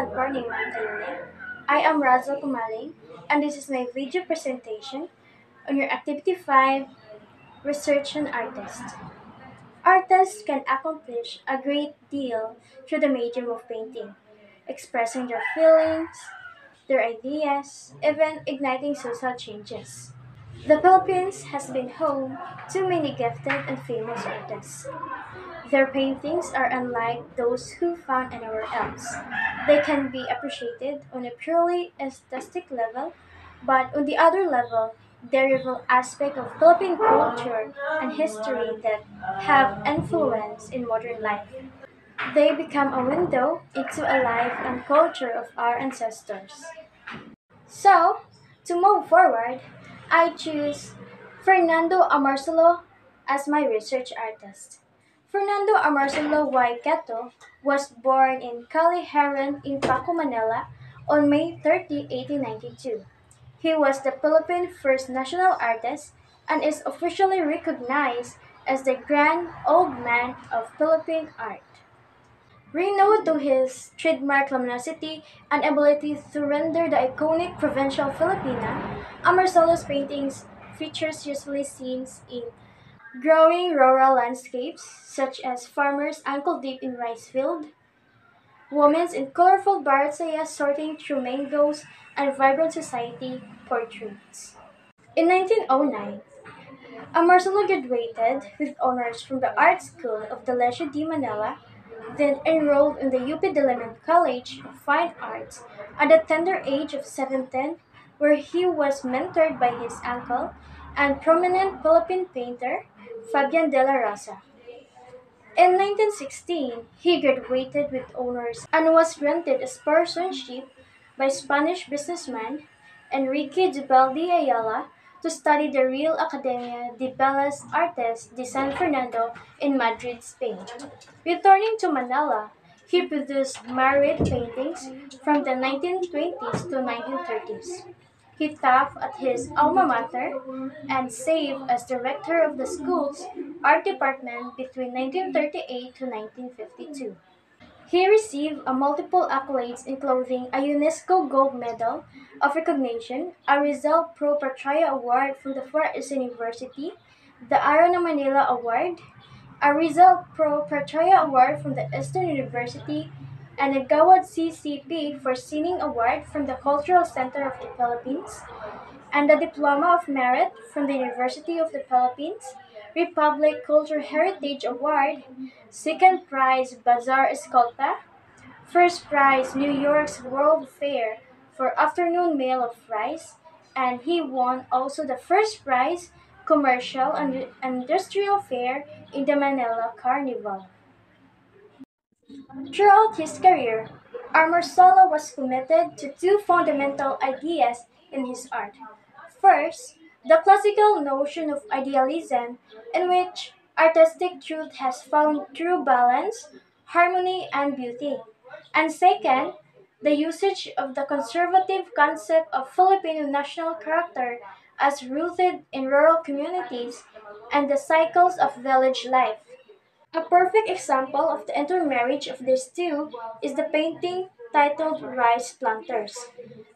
Pleasant morning, Ma'am Tayune. I am Razel Comaling, and this is my video presentation on your Activity 5 Research on Artist. Artists can accomplish a great deal through the medium of painting, expressing their feelings, their ideas, even igniting social changes. The Philippines has been home to many gifted and famous artists. Their paintings are unlike those who found anywhere else. They can be appreciated on a purely aesthetic level, but on the other level, they reveal aspects of Philippine culture and history that have influence in modern life. They become a window into a life and culture of our ancestors. So, to move forward, I choose Fernando Amorsolo as my research artist. Fernando Amorsolo Y. Was born in Calle Herran in Paco, Manila on May 30, 1892. He was the Philippine first national artist and is officially recognized as the Grand Old Man of Philippine art. Renowned to his trademark luminosity and ability to render the iconic provincial Filipina, Amorsolo's paintings features usually scenes in growing rural landscapes such as farmers ankle deep in rice field, women in colorful barracea sorting through mangoes, and vibrant society portraits. In 1909, Amorsolo graduated with honors from the art school of the Liceo de Manila then enrolled in the UP Diliman College of Fine Arts at the tender age of 17, where he was mentored by his uncle and prominent Philippine painter Fabian de la Rosa. In 1916, he graduated with honors and was granted a sponsorship by Spanish businessman Enrique Zobel de Ayala to study the Real Academia de Bellas Artes de San Fernando in Madrid, Spain. Returning to Manila, he produced myriad paintings from the 1920s to 1930s. He taught at his alma mater and served as director of the school's art department between 1938 to 1952. He received a multiple accolades including a UNESCO Gold Medal of Recognition, a Rizal Pro Patria Award from the Far East University, the Arana Manila Award, a Rizal Pro Patria Award from the Eastern University, and a Gawad CCP for Singing Award from the Cultural Center of the Philippines, and a Diploma of Merit from the University of the Philippines, Republic Cultural Heritage Award, second prize Bazaar Escolta, first prize New York's World Fair for Afternoon meal of Rice, and he won also the first prize Commercial and Industrial Fair in the Manila Carnival. Throughout his career, Amorsolo was committed to two fundamental ideas in his art. First, the classical notion of idealism, in which artistic truth has found true balance, harmony, and beauty. And second, the usage of the conservative concept of Filipino national character as rooted in rural communities and the cycles of village life. A perfect example of the intermarriage of these two is the painting titled Rice Planters.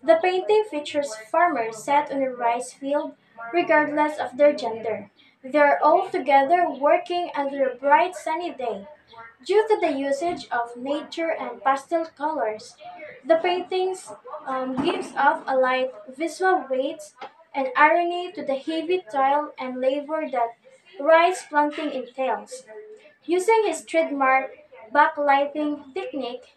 The painting features farmers set on a rice field regardless of their gender. They are all together working under a bright sunny day. Due to the usage of nature and pastel colors, the paintings um, gives off a light visual weight and irony to the heavy toil and labor that rice planting entails. Using his trademark backlighting technique,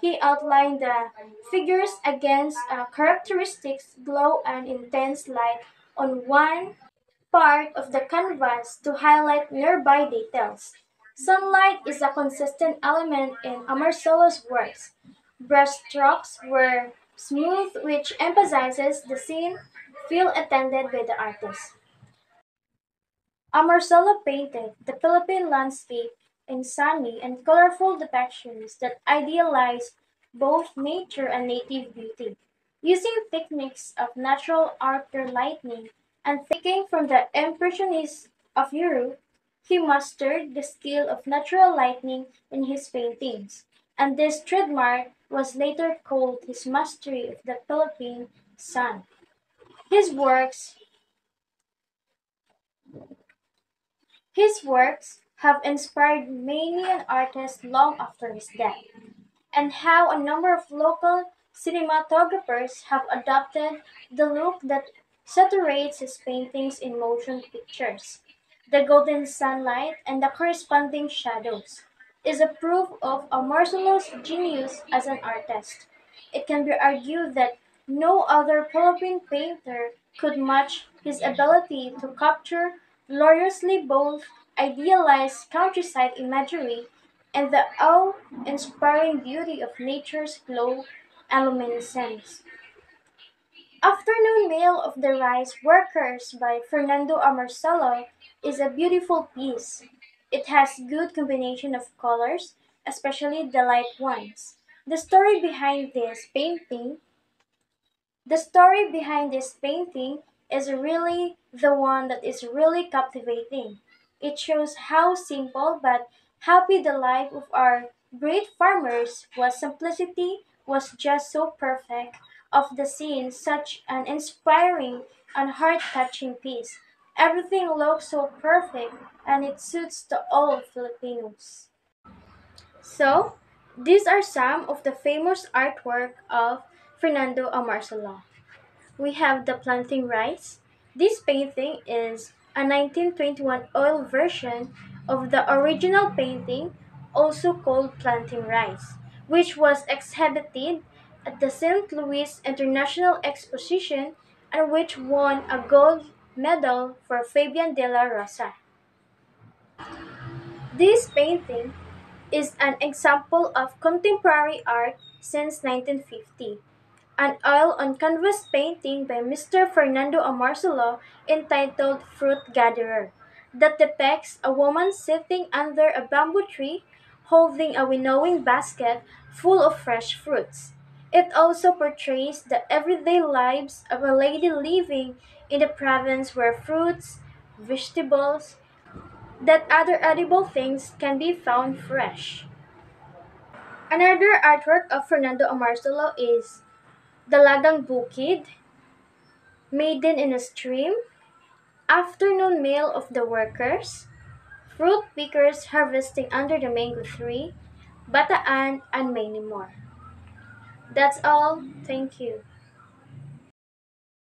he outlined the figures against uh, a characteristic glow and intense light on one part of the canvas to highlight nearby details. Sunlight is a consistent element in Amorsolo's works. Brushstrokes were smooth, which emphasizes the scene feel attended by the artist. Amorsolo painted the Philippine landscape in sunny and colorful depictions that idealized both nature and native beauty. Using techniques of natural outer lighting and taking from the Impressionists of Europe, he mastered the skill of natural lighting in his paintings, and this trademark was later called his mastery of the Philippine sun. His works his works have inspired many an artist long after his death, and how a number of local cinematographers have adopted the look that saturates his paintings in motion pictures. The golden sunlight and the corresponding shadows is a proof of Marcelo's genius as an artist. It can be argued that no other Philippine painter could match his ability to capture gloriously both idealized countryside imagery and the awe-inspiring beauty of nature's glow and luminescence. Afternoon Meal of the Rice Workers by Fernando Amorsolo is a beautiful piece. It has good combination of colors, especially the light ones. The story behind this painting the story behind this painting is really the one that is really captivating. It shows how simple but happy the life of our great farmers was. Simplicity was just so perfect of the scene, such an inspiring and heart-touching piece. Everything looks so perfect and it suits the all Filipinos. So, these are some of the famous artwork of Fernando Amorsolo. We have the planting rice. This painting is a 1921 oil version of the original painting, also called Planting Rice, which was exhibited at the St. Louis International Exposition and which won a gold medal for Fabian de la Rosa. This painting is an example of contemporary art since 1950 an oil-on-canvas painting by Mr. Fernando Amorsolo entitled Fruit Gatherer that depicts a woman sitting under a bamboo tree holding a winnowing basket full of fresh fruits. It also portrays the everyday lives of a lady living in the province where fruits, vegetables, that other edible things can be found fresh. Another artwork of Fernando Amorsolo is Dalagang Bukid, Maiden in a Stream, Afternoon Mail of the Workers, Fruit Pickers Harvesting Under the Mango Tree, Bataan, and many more. That's all. Thank you.